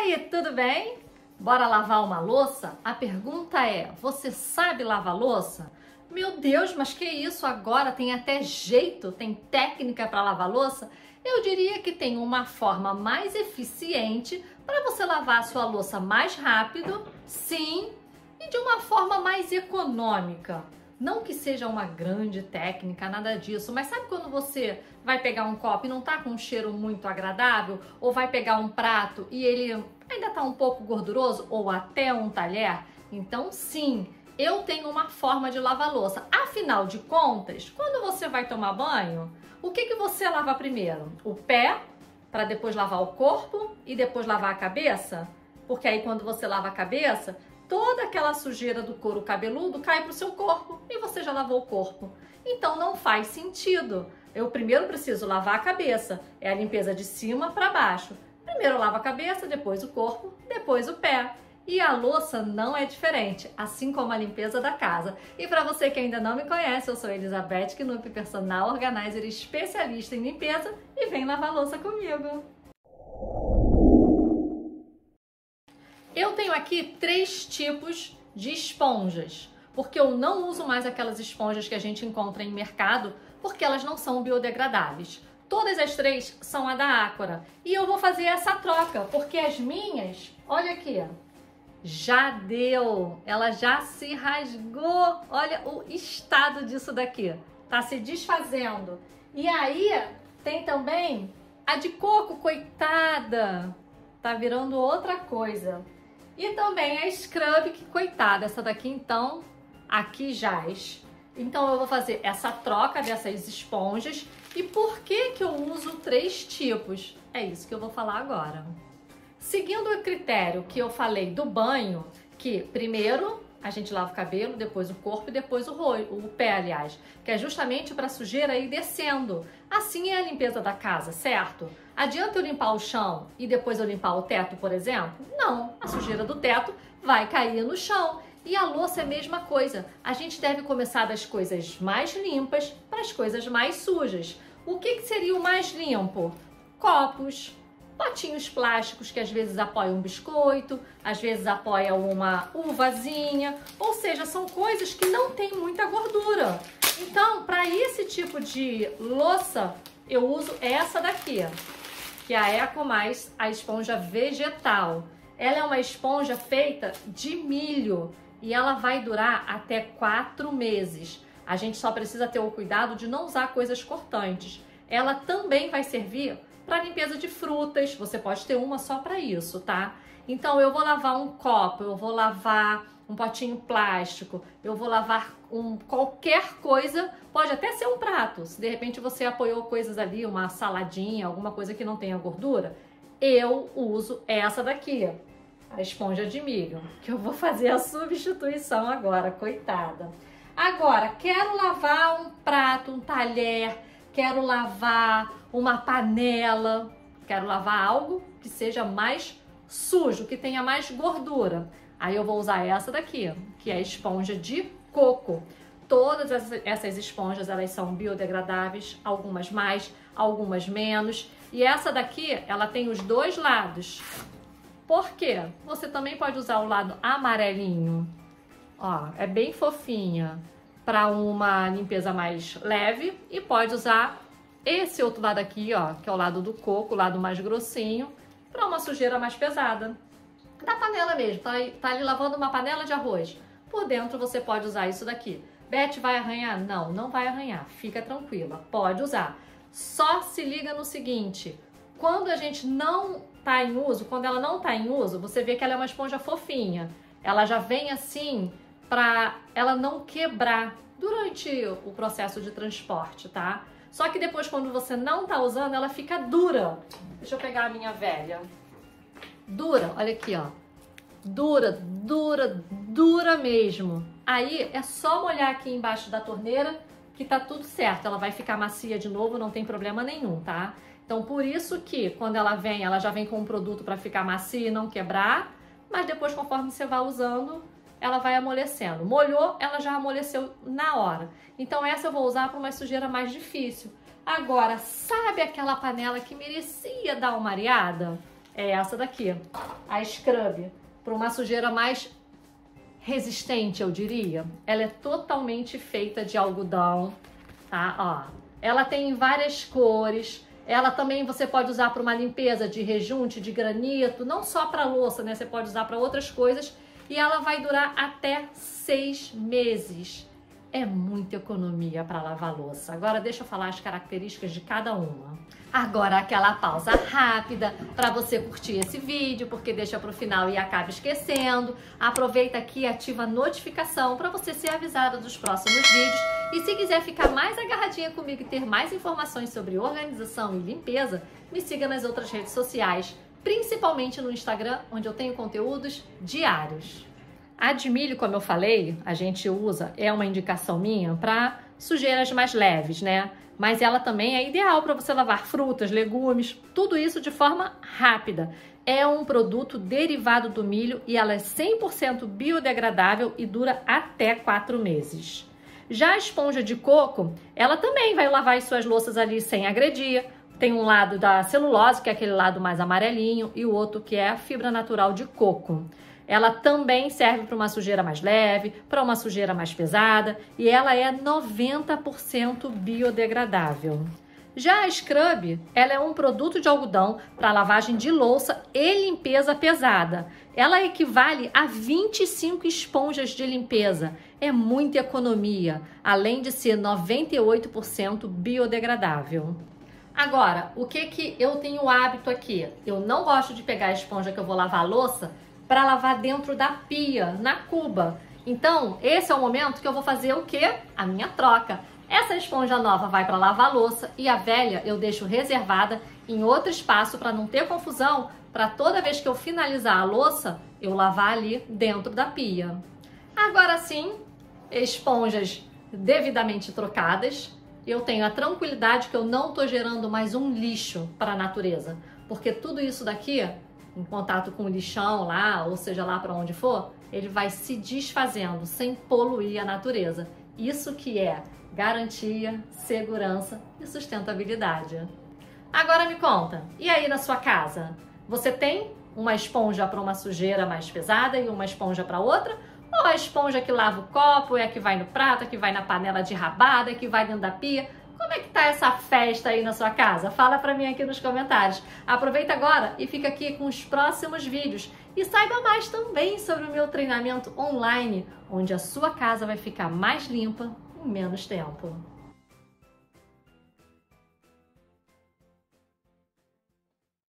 aí, tudo bem? Bora lavar uma louça? A pergunta é: você sabe lavar louça? Meu Deus, mas que isso? Agora tem até jeito, tem técnica para lavar louça? Eu diria que tem uma forma mais eficiente para você lavar sua louça mais rápido, sim, e de uma forma mais econômica. Não que seja uma grande técnica, nada disso, mas sabe quando você vai pegar um copo e não tá com um cheiro muito agradável? Ou vai pegar um prato e ele ainda tá um pouco gorduroso? Ou até um talher? Então, sim, eu tenho uma forma de lavar louça. Afinal de contas, quando você vai tomar banho, o que, que você lava primeiro? O pé, para depois lavar o corpo e depois lavar a cabeça? Porque aí, quando você lava a cabeça, toda aquela sujeira do couro cabeludo cai para o seu corpo e você já lavou o corpo. Então não faz sentido. Eu primeiro preciso lavar a cabeça, é a limpeza de cima para baixo. Primeiro eu lavo a cabeça, depois o corpo, depois o pé. E a louça não é diferente, assim como a limpeza da casa. E para você que ainda não me conhece, eu sou Elizabeth Knupp, personal organizer especialista em limpeza e vem lavar louça comigo. Eu tenho aqui três tipos de esponjas, porque eu não uso mais aquelas esponjas que a gente encontra em mercado, porque elas não são biodegradáveis. Todas as três são a da Aquara. E eu vou fazer essa troca, porque as minhas, olha aqui, já deu, ela já se rasgou. Olha o estado disso daqui, tá se desfazendo. E aí tem também a de coco, coitada, tá virando outra coisa. E também a Scrub, que coitada, essa daqui então, aqui jaz. Então eu vou fazer essa troca dessas esponjas. E por que que eu uso três tipos? É isso que eu vou falar agora. Seguindo o critério que eu falei do banho, que primeiro a gente lava o cabelo, depois o corpo e depois o, o pé, aliás, que é justamente para a sujeira ir descendo. Assim é a limpeza da casa, certo? Adianta eu limpar o chão e depois eu limpar o teto, por exemplo? Não, a sujeira do teto vai cair no chão. E a louça é a mesma coisa. A gente deve começar das coisas mais limpas para as coisas mais sujas. O que, que seria o mais limpo? Copos, potinhos plásticos que às vezes apoiam um biscoito, às vezes apoiam uma uvazinha, ou seja, são coisas que não têm muita gordura. Então, para esse tipo de louça, eu uso essa daqui, que é a Eco Mais, a esponja vegetal. Ela é uma esponja feita de milho e ela vai durar até quatro meses. A gente só precisa ter o cuidado de não usar coisas cortantes. Ela também vai servir para limpeza de frutas. Você pode ter uma só para isso, tá? Então eu vou lavar um copo, eu vou lavar um potinho plástico, eu vou lavar um qualquer coisa, pode até ser um prato. Se de repente você apoiou coisas ali, uma saladinha, alguma coisa que não tenha gordura, eu uso essa daqui, a esponja de milho, que eu vou fazer a substituição agora, coitada. Agora, quero lavar um prato, um talher, quero lavar uma panela, quero lavar algo que seja mais sujo, que tenha mais gordura. Aí eu vou usar essa daqui, que é a esponja de coco. Todas essas esponjas, elas são biodegradáveis, algumas mais, algumas menos. E essa daqui, ela tem os dois lados. Por quê? Você também pode usar o lado amarelinho. Ó, é bem fofinha para uma limpeza mais leve e pode usar esse outro lado aqui, ó, que é o lado do coco, o lado mais grossinho, para uma sujeira mais pesada. Da panela mesmo, tá, tá ali lavando uma panela de arroz. Por dentro você pode usar isso daqui. Beth, vai arranhar? Não, não vai arranhar. Fica tranquila, pode usar. Só se liga no seguinte, quando a gente não tá em uso, quando ela não tá em uso, você vê que ela é uma esponja fofinha. Ela já vem assim para ela não quebrar durante o processo de transporte, tá? Só que depois, quando você não tá usando, ela fica dura. Deixa eu pegar a minha velha. Dura, olha aqui, ó. Dura, dura, dura mesmo. Aí é só molhar aqui embaixo da torneira que tá tudo certo. Ela vai ficar macia de novo, não tem problema nenhum, tá? Então, por isso que quando ela vem, ela já vem com um produto para ficar macia e não quebrar, mas depois, conforme você vai usando, ela vai amolecendo. Molhou, ela já amoleceu na hora. Então essa eu vou usar para uma sujeira mais difícil. Agora, sabe aquela panela que merecia dar uma areada? É essa daqui. a Scrub para uma sujeira mais resistente, eu diria. Ela é totalmente feita de algodão, tá? Ó, ela tem várias cores. Ela também você pode usar para uma limpeza de rejunte, de granito, não só para louça, né? Você pode usar para outras coisas. E ela vai durar até seis meses. É muita economia para lavar louça. Agora deixa eu falar as características de cada uma. Agora aquela pausa rápida para você curtir esse vídeo, porque deixa para o final e acaba esquecendo. Aproveita aqui e ativa a notificação para você ser avisado dos próximos vídeos. E se quiser ficar mais agarradinha comigo e ter mais informações sobre organização e limpeza, me siga nas outras redes sociais, principalmente no Instagram, onde eu tenho conteúdos diários. A de milho, como eu falei, a gente usa, é uma indicação minha para sujeiras mais leves, né? Mas ela também é ideal para você lavar frutas, legumes, tudo isso de forma rápida. É um produto derivado do milho e ela é 100% biodegradável e dura até 4 meses. Já a esponja de coco, ela também vai lavar as suas louças ali sem agredir. Tem um lado da celulose, que é aquele lado mais amarelinho, e o outro que é a fibra natural de coco. Ela também serve para uma sujeira mais leve, para uma sujeira mais pesada e ela é 90% biodegradável. Já a Scrub, ela é um produto de algodão para lavagem de louça e limpeza pesada. Ela equivale a 25 esponjas de limpeza. É muita economia, além de ser 98% biodegradável. Agora, o que que eu tenho hábito aqui? Eu não gosto de pegar a esponja que eu vou lavar a louça para lavar dentro da pia, na cuba. Então, esse é o momento que eu vou fazer o quê? A minha troca. Essa esponja nova vai para lavar louça e a velha eu deixo reservada em outro espaço para não ter confusão, para toda vez que eu finalizar a louça, eu lavar ali dentro da pia. Agora sim, esponjas devidamente trocadas, eu tenho a tranquilidade que eu não estou gerando mais um lixo para a natureza, porque tudo isso daqui em contato com o lixão lá, ou seja lá para onde for, ele vai se desfazendo sem poluir a natureza. Isso que é garantia, segurança e sustentabilidade. Agora me conta, e aí na sua casa? Você tem uma esponja para uma sujeira mais pesada e uma esponja para outra? Ou a esponja que lava o copo é a que vai no prato, é a que vai na panela de rabada, é a que vai dentro da pia? Como é que tá essa festa aí na sua casa? Fala para mim aqui nos comentários. Aproveita agora e fica aqui com os próximos vídeos e saiba mais também sobre o meu treinamento online, onde a sua casa vai ficar mais limpa em menos tempo.